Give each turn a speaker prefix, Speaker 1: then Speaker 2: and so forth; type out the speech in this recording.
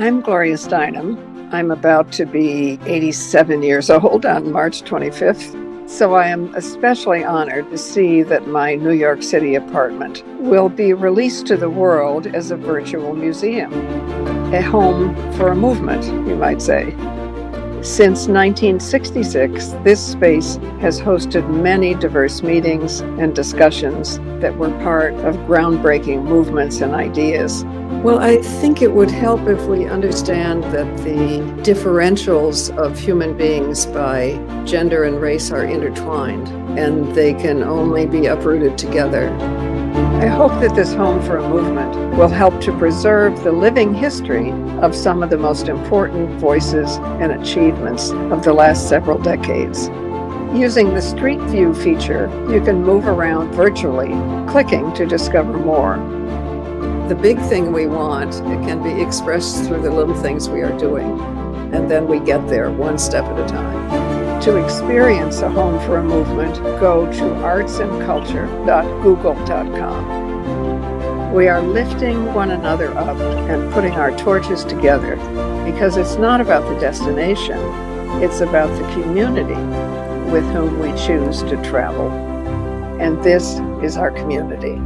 Speaker 1: I'm Gloria Steinem. I'm about to be 87 years old on March 25th. So I am especially honored to see that my New York City apartment will be released to the world as a virtual museum, a home for a movement, you might say. Since 1966, this space has hosted many diverse meetings and discussions that were part of groundbreaking movements and ideas. Well, I think it would help if we understand that the differentials of human beings by gender and race are intertwined, and they can only be uprooted together. I hope that this Home for a Movement will help to preserve the living history of some of the most important voices and achievements of the last several decades. Using the Street View feature, you can move around virtually, clicking to discover more. The big thing we want, it can be expressed through the little things we are doing, and then we get there one step at a time. To experience a home for a movement, go to artsandculture.google.com. We are lifting one another up and putting our torches together because it's not about the destination, it's about the community with whom we choose to travel. And this is our community.